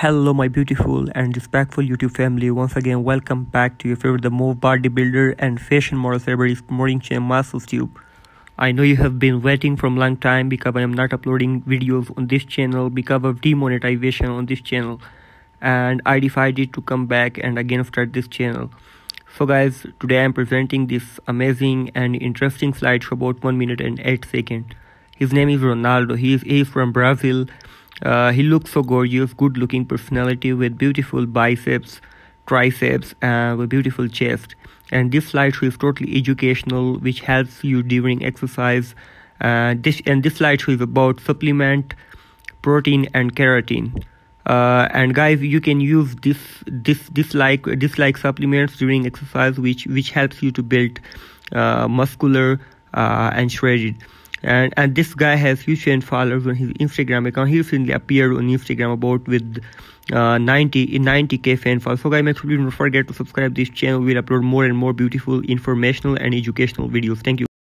Hello my beautiful and respectful YouTube family. Once again welcome back to your favorite the most bodybuilder and fashion model celebrities Morning channel Muscles Tube. I know you have been waiting from long time because I am not uploading videos on this channel because of demonetization on this channel and I decided to come back and again start this channel. So guys today I am presenting this amazing and interesting slide for about 1 minute and 8 seconds. His name is Ronaldo. He is, he is from Brazil uh, he looks so gorgeous, good looking personality with beautiful biceps, triceps, and with beautiful chest. And this slideshow is totally educational, which helps you during exercise. Uh, this and this slideshow is about supplement, protein, and keratin. Uh, and guys, you can use this this this like this like supplements during exercise, which which helps you to build uh, muscular uh, and shredded and and this guy has huge fan followers on his Instagram account. He recently appeared on Instagram about with uh, 90 90k fan followers. So guys, make sure you don't forget to subscribe this channel. We'll upload more and more beautiful, informational, and educational videos. Thank you.